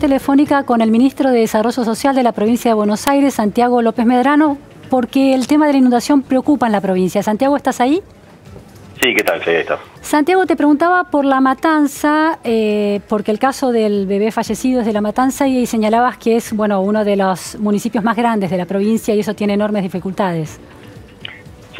Telefónica con el ministro de Desarrollo Social de la provincia de Buenos Aires, Santiago López Medrano, porque el tema de la inundación preocupa en la provincia. Santiago, ¿estás ahí? Sí, ¿qué tal? Sí, está. Santiago, te preguntaba por la matanza, eh, porque el caso del bebé fallecido es de la matanza y señalabas que es bueno uno de los municipios más grandes de la provincia y eso tiene enormes dificultades.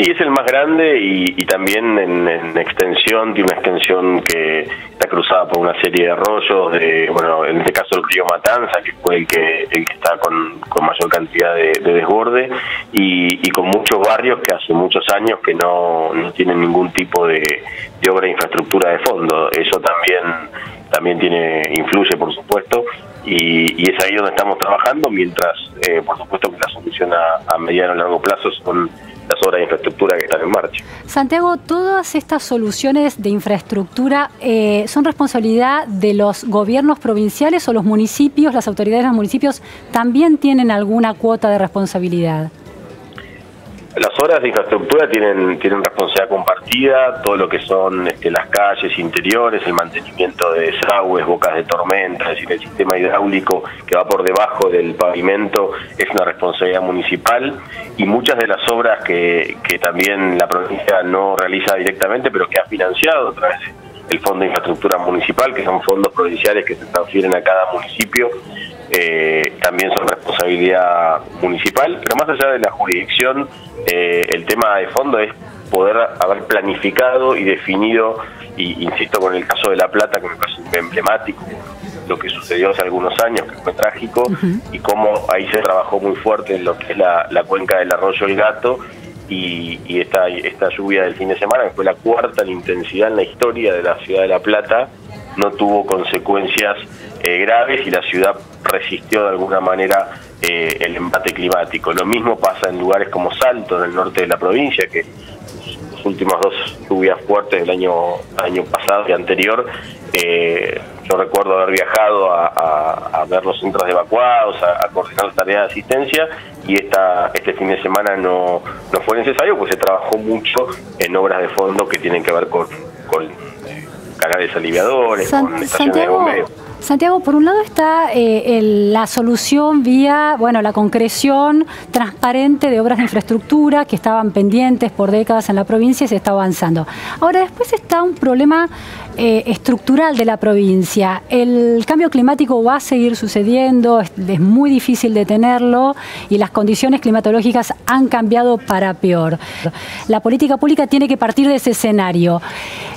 Sí, es el más grande y, también en, extensión, tiene una extensión que está cruzada por una serie de arroyos, de, bueno, en este caso el río Matanza, que fue el que, el que está con, mayor cantidad de, desborde, y, con muchos barrios que hace muchos años que no, tienen ningún tipo de, obra de infraestructura de fondo. Eso también, también tiene, influye, por supuesto, y, es ahí donde estamos trabajando, mientras, eh, por supuesto, que la solución a, a mediano y largo plazo son de infraestructura que están en marcha. Santiago, todas estas soluciones de infraestructura eh, son responsabilidad de los gobiernos provinciales o los municipios, las autoridades de los municipios también tienen alguna cuota de responsabilidad. Las obras de infraestructura tienen, tienen responsabilidad compartida, todo lo que son este, las calles interiores, el mantenimiento de desagües, bocas de tormenta, es decir, el sistema hidráulico que va por debajo del pavimento es una responsabilidad municipal y muchas de las obras que, que también la provincia no realiza directamente, pero que ha financiado a través del Fondo de Infraestructura Municipal, que son fondos provinciales que se transfieren a cada municipio, eh, también son responsabilidad municipal, pero más allá de la jurisdicción, eh, el tema de fondo es poder haber planificado y definido, y insisto con el caso de La Plata, que me parece emblemático, lo que sucedió hace algunos años, que fue trágico, y cómo ahí se trabajó muy fuerte en lo que es la, cuenca del arroyo El Gato, y, esta, esta lluvia del fin de semana, que fue la cuarta en intensidad en la historia de la ciudad de La Plata, no tuvo consecuencias eh, graves y la ciudad resistió de alguna manera eh, el embate climático. Lo mismo pasa en lugares como Salto, en el norte de la provincia, que las últimas dos lluvias fuertes del año, año pasado y anterior, eh, yo recuerdo haber viajado a, ver los centros evacuados, a, coordinar las tareas de asistencia y esta, este fin de semana no, no fue necesario, pues se trabajó mucho en obras de fondo que tienen que ver con, con canales aliviadores, con estaciones de bombeo. Santiago, por un lado está eh, la solución vía, bueno, la concreción transparente de obras de infraestructura que estaban pendientes por décadas en la provincia y se está avanzando. Ahora, después está un problema eh, estructural de la provincia. El cambio climático va a seguir sucediendo, es, muy difícil detenerlo y las condiciones climatológicas han cambiado para peor. La política pública tiene que partir de ese escenario.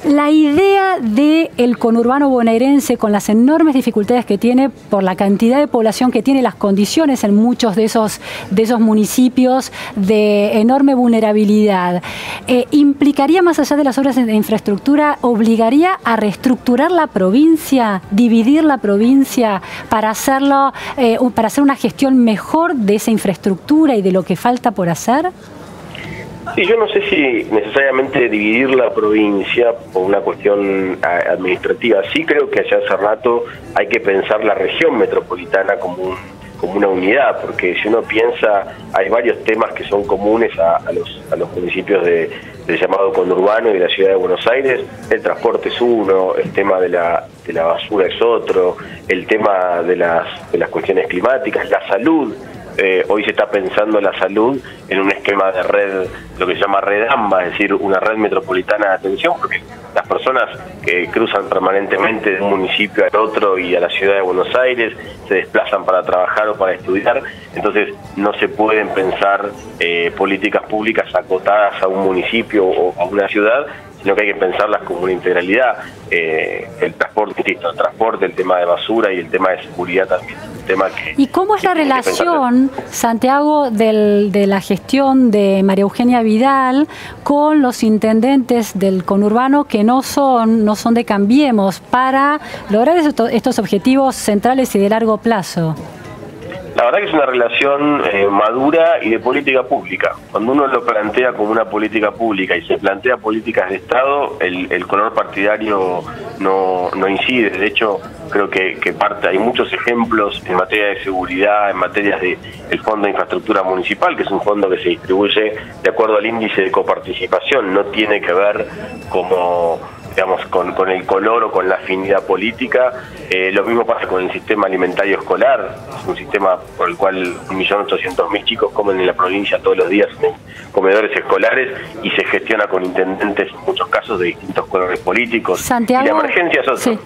La idea del el conurbano bonaerense con las enormes dificultades que tiene por la cantidad de población que tiene, las condiciones en muchos de esos, de esos municipios de enorme vulnerabilidad. Eh, ¿Implicaría, más allá de las obras de infraestructura, obligaría a reestructurar la provincia, dividir la provincia para hacerlo, eh, para hacer una gestión mejor de esa infraestructura y de lo que falta por hacer? Sí, yo no sé si necesariamente dividir la provincia por una cuestión administrativa. Sí creo que allá hace rato hay que pensar la región metropolitana como como una unidad, porque si uno piensa, hay varios temas que son comunes a, los, a los municipios de, del llamado conurbano y de la ciudad de Buenos Aires. El transporte es uno, el tema de la, de la basura es otro, el tema de las, de las cuestiones climáticas, la salud eh, hoy se está pensando la salud en un esquema de red, lo que se llama red AMBA, es decir, una red metropolitana de atención, porque las personas que cruzan permanentemente de un municipio al otro y a la ciudad de Buenos Aires se desplazan para trabajar o para estudiar, entonces no se pueden pensar eh, políticas públicas acotadas a un municipio o a una ciudad, sino que hay que pensarlas como una integralidad. Eh, el transporte, el transporte, el tema de basura y el tema de seguridad también. Tema que, ¿Y cómo es la relación, Santiago, de la gestión de María Eugenia Vidal con los intendentes del conurbano que no son, no son de Cambiemos para lograr estos objetivos centrales y de largo plazo? La verdad que es una relación eh, madura y de política pública. Cuando uno lo plantea como una política pública y se plantea políticas de Estado, el, color partidario no, no, incide. De hecho, creo que, parte hay muchos ejemplos en materia de seguridad, en materia de el Fondo de Infraestructura Municipal, que es un fondo que se distribuye de acuerdo al índice de coparticipación. No tiene que ver como digamos, con, con el color o con la afinidad política. Eh, lo mismo pasa con el sistema alimentario escolar, es un sistema por el cual 1.800.000 chicos comen en la provincia todos los días en comedores escolares y se gestiona con intendentes en muchos casos de distintos colores políticos. Santiago, y la emergencia es otra. Sí.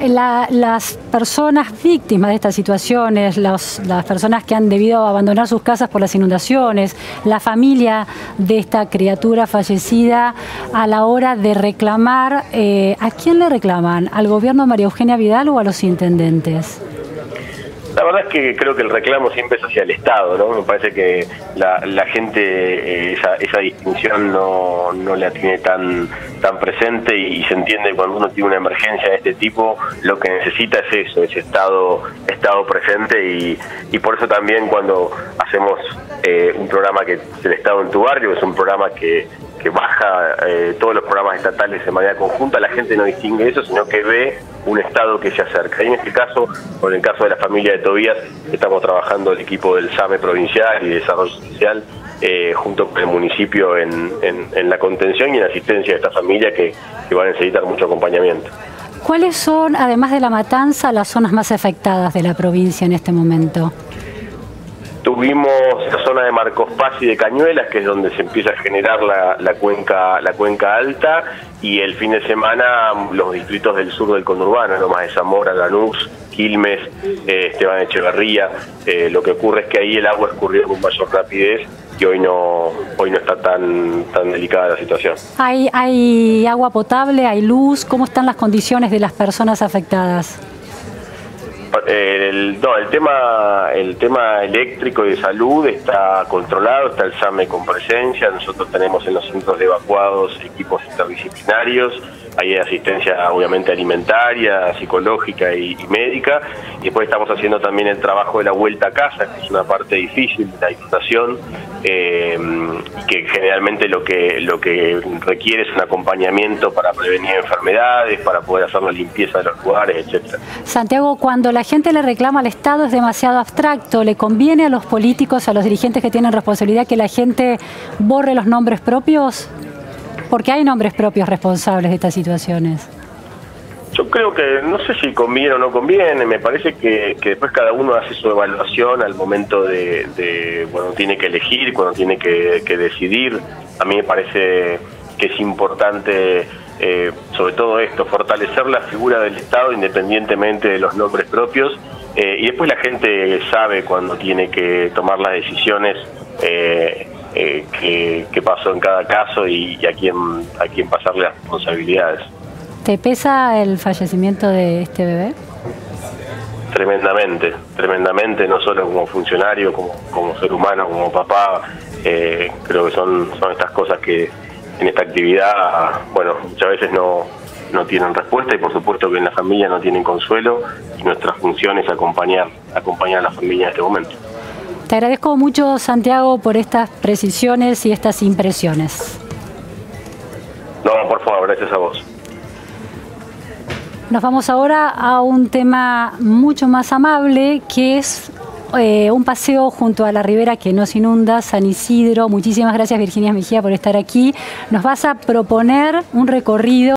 Las personas víctimas de estas situaciones, las personas que han debido abandonar sus casas por las inundaciones, la familia de esta criatura fallecida, a la hora de reclamar, eh, ¿a quién le reclaman? ¿Al gobierno María Eugenia Vidal o a los intendentes? La verdad es que creo que el reclamo siempre es hacia el Estado, ¿no? Me parece que la, gente eh, esa, esa distinción no, no la tiene tan tan presente y, se entiende cuando uno tiene una emergencia de este tipo, lo que necesita es eso, ese estado, estado presente y, y por eso también cuando hacemos eh, un programa que es el Estado en tu barrio, es un programa que, que baja eh, todos los programas estatales de manera conjunta, la gente no distingue eso, sino que ve un Estado que se acerca. Y en este caso, con el caso de la familia de Tobías, estamos trabajando el equipo del SAME provincial y desarrollo social eh, junto con el municipio en, en, la contención y en asistencia de esta familia que, que van a necesitar mucho acompañamiento. ¿Cuáles son, además de la matanza, las zonas más afectadas de la provincia en este momento? Tuvimos la zona de Marcos Paz y de Cañuelas, que es donde se empieza a generar la, cuenca la cuenca alta, y el fin de semana los distritos del sur del conurbano, nomás de Zamora, Lanús, Quilmes, eh, Esteban Echeverría. Eh, lo que ocurre es que ahí el agua escurrió con mayor rapidez y hoy no hoy no está tan tan delicada la situación. ¿Hay, hay agua potable, hay luz? ¿Cómo están las condiciones de las personas afectadas? El, no, el tema, el tema eléctrico y de salud está controlado, está el SAME con presencia, nosotros tenemos en los centros de evacuados equipos interdisciplinarios, hay asistencia obviamente alimentaria, psicológica y, médica, y después estamos haciendo también el trabajo de la vuelta a casa, que es una parte difícil de la inundación, eh, que generalmente lo que, lo que requiere es un acompañamiento para prevenir enfermedades, para poder hacer la limpieza de los lugares, etcétera. Santiago, cuando la gente le reclama al Estado es demasiado abstracto, ¿le conviene a los políticos, a los dirigentes que tienen responsabilidad que la gente borre los nombres propios? Porque hay nombres propios responsables de estas situaciones. Yo creo que, no sé si conviene o no conviene, me parece que, después cada uno hace su evaluación al momento de, de cuando tiene que elegir, cuando tiene que, decidir. A mí me parece que es importante, eh, sobre todo esto, fortalecer la figura del Estado independientemente de los nombres propios. Eh, y después la gente sabe cuando tiene que tomar las decisiones. Eh, eh, qué, pasó en cada caso y, a quién a quién pasarle las responsabilidades. ¿Te pesa el fallecimiento de este bebé? Tremendamente, tremendamente, no solo como funcionario, como, como ser humano, como papá. Eh, creo que son, son estas cosas que en esta actividad, bueno, muchas veces no, no tienen respuesta y por supuesto que en la familia no tienen consuelo y nuestra función es acompañar, acompañar a la familia en este momento. Te agradezco mucho, Santiago, por estas precisiones y estas impresiones. No, por favor, gracias a vos. Nos vamos ahora a un tema mucho más amable, que es eh, un paseo junto a la ribera que nos inunda, San Isidro. Muchísimas gracias, Virginia Mejía, por estar aquí. Nos vas a proponer un recorrido.